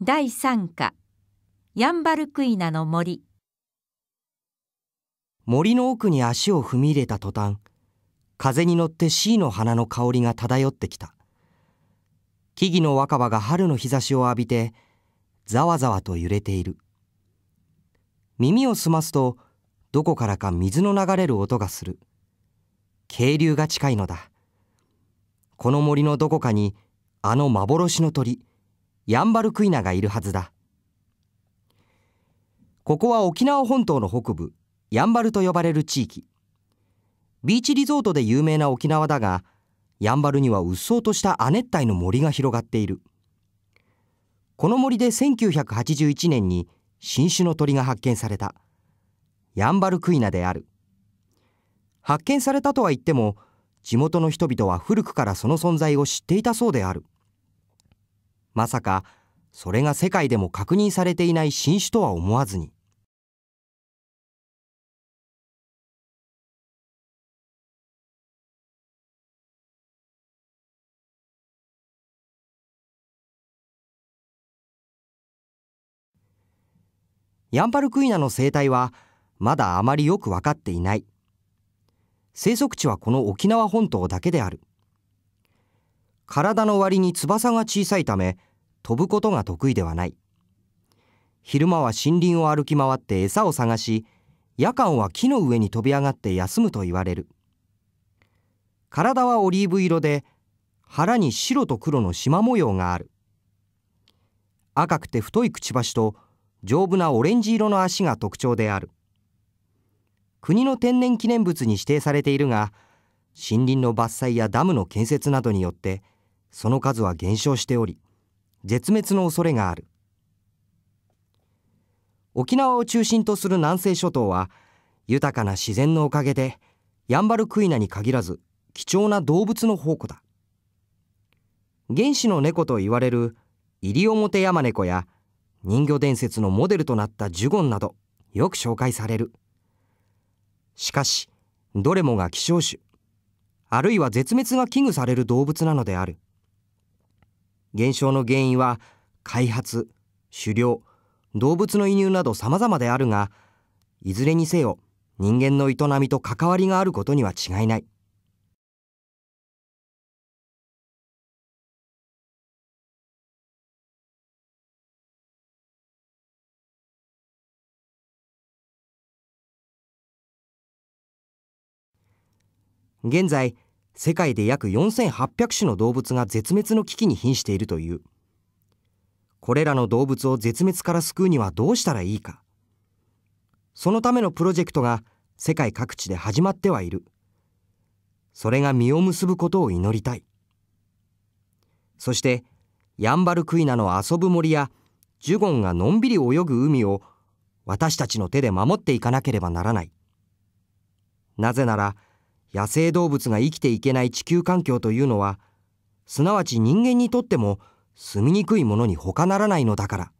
第3課。ヤンバルクイナの森。森の奥に足を踏み入れた途端風に乗ってシイの花の香りが漂ってきた。木々の若葉が春の日差しを浴びてざわざわと揺れている。耳を澄ますとどこからか水の流れる音がする。渓流が近いのだ。この森のどこかにあの幻の鳥ヤンバルクイナがいるはずだ。ここは沖縄本島の北部やんばると呼ばれる地域。ビーチリゾートで有名な沖縄だがやんばるにはうっそうとした亜熱帯の森が広がっている。この森で1981年に新種の鳥が発見された。ヤンバルクイナである。発見されたとは言っても地元の人々は古くからその存在を知っていたそうである。まさかそれが世界でも確認されていない新種とは思わずに。ヤンバルクイナの生態はまだあまりよく分かっていない。生息地はこの沖縄本島だけである。体の割に翼が小さいため飛ぶことが得意ではない。昼間は森林を歩き回って餌を探し夜間は木の上に飛び上がって休むと言われる。体はオリーブ色で腹に白と黒の縞模様がある。赤くて太いくちばしと丈夫なオレンジ色の足が特徴である。国の天然記念物に指定されているが森林の伐採やダムの建設などによってその数は減少しており絶滅の恐れがある。沖縄を中心とする南西諸島は豊かな自然のおかげでヤンバルクイナに限らず貴重な動物の宝庫だ。原始の猫と言われる西表山猫や人魚伝説のモデルとなったジュゴンなどよく紹介される。しかしどれもが希少種あるいは絶滅が危惧される動物なのである。減少の原因は開発狩猟動物の移入など様々であるがいずれにせよ人間の営みと関わりがあることには違いない。現在世界で約4800種の動物が絶滅の危機に瀕しているという。これらの動物を絶滅から救うにはどうしたらいいか。そのためのプロジェクトが世界各地で始まってはいる。それが実を結ぶことを祈りたい。そしてヤンバルクイナの遊ぶ森やジュゴンがのんびり泳ぐ海を私たちの手で守っていかなければならない。なぜなら野生動物が生きていけない地球環境というのはすなわち人間にとっても住みにくいものに他ならないのだから。